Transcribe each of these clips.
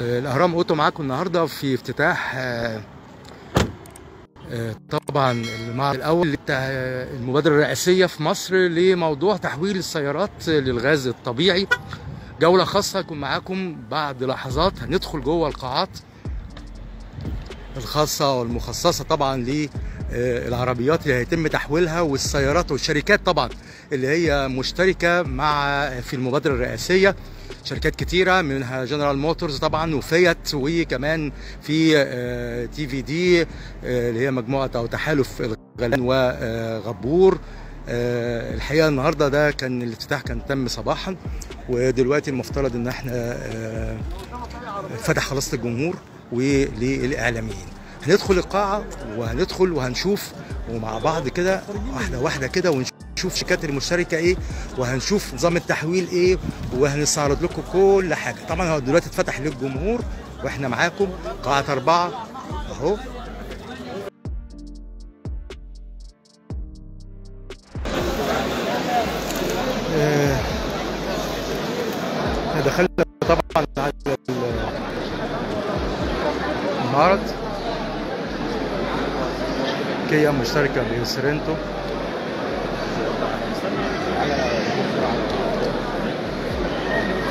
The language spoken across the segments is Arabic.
الأهرام أوتو معاكم النهارده في افتتاح آه، آه، طبعا المعرض الأول المبادرة الرئاسية في مصر لموضوع تحويل السيارات للغاز الطبيعي. جولة خاصة هيكون معاكم بعد لحظات هندخل جوه القاعات الخاصة والمخصصة طبعا للعربيات اللي هيتم تحويلها والسيارات والشركات طبعا اللي هي مشتركة مع في المبادرة الرئاسية. شركات كتيرة منها جنرال موتورز طبعا وفيات وكمان في تي في دي اللي هي مجموعة أو تحالف الغلان وغبور. آه، الحقيقة النهارده ده كان الافتتاح كان تم صباحا ودلوقتي المفترض إن إحنا آه، فتح خلاص الجمهور وللإعلاميين. هندخل القاعة وهندخل وهنشوف ومع بعض كده واحدة واحدة كده ونشوف شركات المشتركة إيه وهنشوف نظام التحويل إيه وهنستعرض لكم كل حاجة. طبعا هو دلوقتي اتفتح للجمهور وإحنا معاكم قاعة أربعة أهو. آه، إحنا دخلنا طبعا على ال- المعرض كيا مشتركة بسرنتو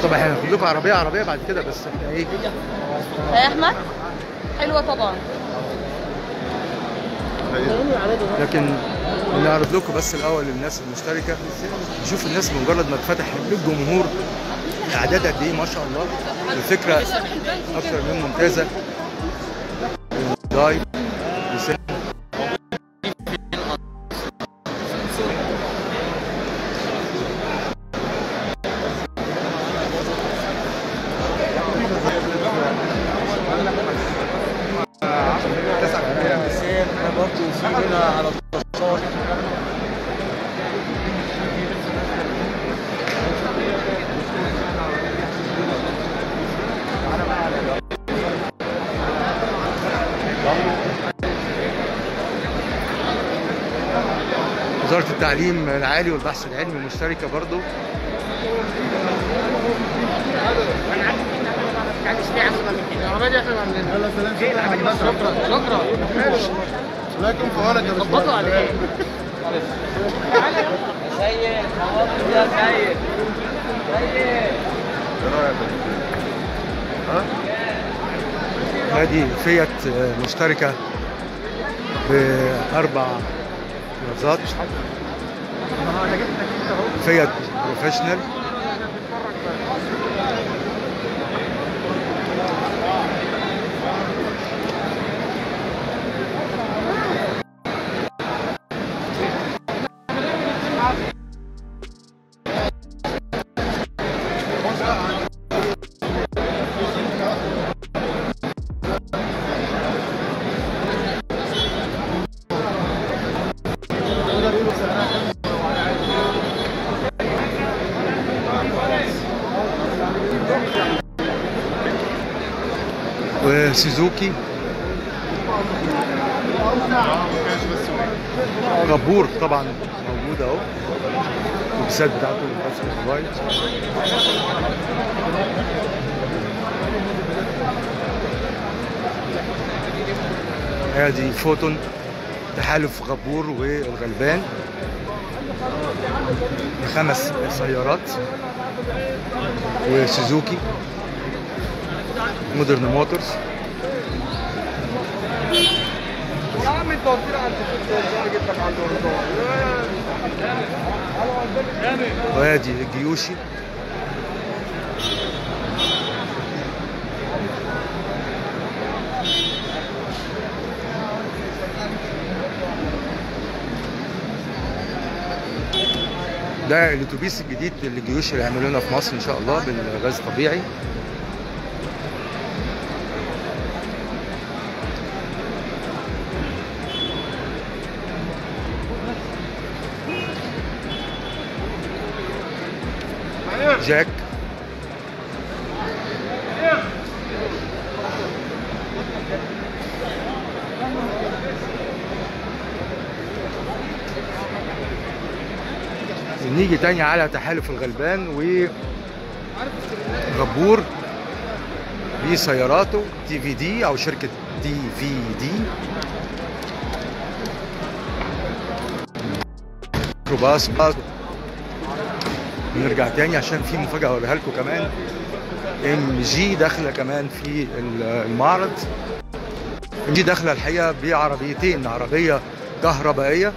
طبعا إحنا هناخد لكم عربية عربية بعد كده بس إحنا إيه؟ يا أحمد؟ حلوة طبعا. لكن نعرض لكم بس الأول للناس المشتركة. نشوف الناس بمجرد ما اتفتح للجمهور اعداد قد إيه ما شاء الله. الفكرة أكثر من ممتازة. التعليم العالي والبحث العلمي مشتركه برضو. لكن عليه هذه فيات آه، مشتركة بأربع فيات بروفيشنال وسوزوكي غبور طبعا موجود أهو. البسات بتاعته البسات وايت ادي فوتون تحالف غبور والغلبان. خمس سيارات. وسوزوكي. مودرن موتورز. وادي الجيوشي. ده الأتوبيس الجديد اللي الجيوش اللي هيعملوا في مصر إن شاء الله بالغاز الطبيعي. جاك. نيجي تاني على تحالف الغلبان وغبور بسياراته دي في دي أو شركة دي في دي. ميكروباص باص. نرجع تاني عشان في مفاجأة اوريها لكم كمان. MG داخلة كمان في المعرض. MG داخلة الحقيقة بعربيتين عربية كهربائية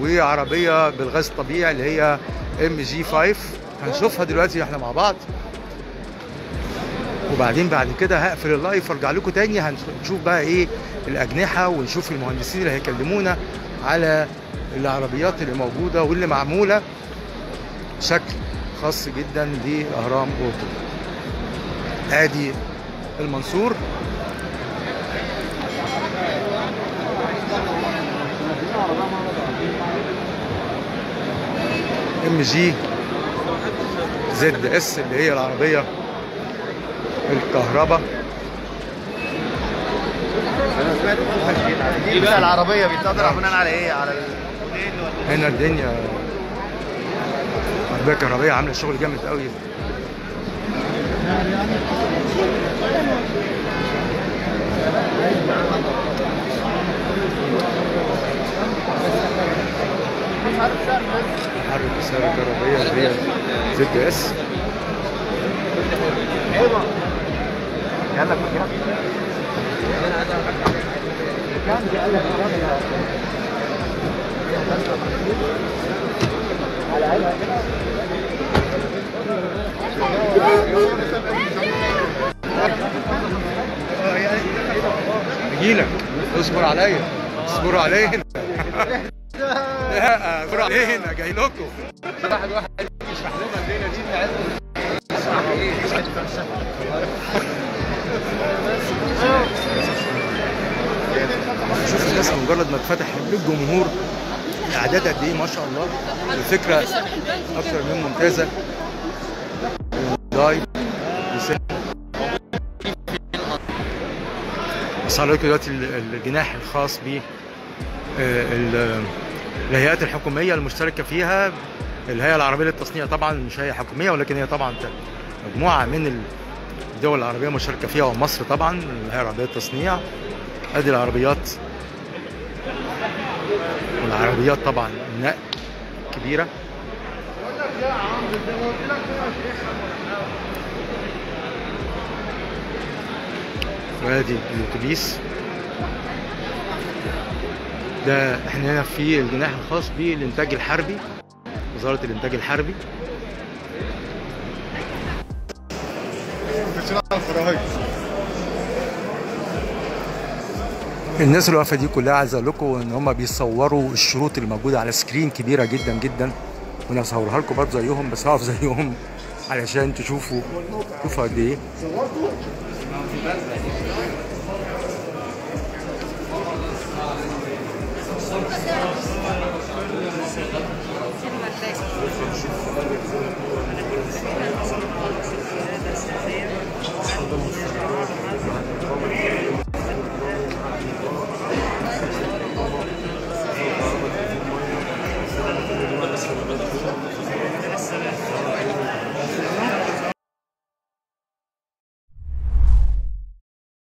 وعربية بالغاز الطبيعي اللي هي MG 5 هنشوفها دلوقتي إحنا مع بعض. وبعدين بعد كده هقفل ال live وأرجع لكم تاني. هنشوف بقى إيه الأجنحة ونشوف المهندسين اللي هيكلمونا على العربيات اللي موجودة واللي معمولة. بشكل خاص جدا لاهرام أوتو. آدي المنصور. MG ZS اللي هي العربية الكهرباء. العربية بيتقدر بناء على إيه؟ على هنا الدنيا. عربيه كهربائيه عامله شغل جامد قوي محرك السيارة الكهربائية اللي هي زد إس. اجيلك اصبر عليا. اصبروا عليا. لا اصبروا علينا. جاي لكم. واحد واحد. يشرح لنا الليلة دي شوف الناس مجرد ما اتفتح للجمهور اعداد قد إيه ما شاء الله. الفكرة أكثر من ممتازة. داي. وصل لكم دلوقتي. الجناح الخاص ب الهيئات الحكومية المشتركة فيها. الهيئة العربية للتصنيع طبعا مش هيئة حكومية ولكن هي طبعا مجموعة من الدول العربية مشاركه فيها ومصر طبعا الهيئة العربية للتصنيع. ادي العربيات والعربيات طبعا نقل كبيرة. وادي الأتوبيس. ده إحنا هنا في الجناح الخاص بالإنتاج الحربي وزارة الإنتاج الحربي. الناس اللي واقفة دي كلها عايز أقول لكم إن هم بيصوروا الشروط اللي موجودة على سكرين كبيرة جدا جدا. وأنا هصورها لكم برضه زيهم بس هقف زيهم علشان تشوفوا شوفوا قد إيه.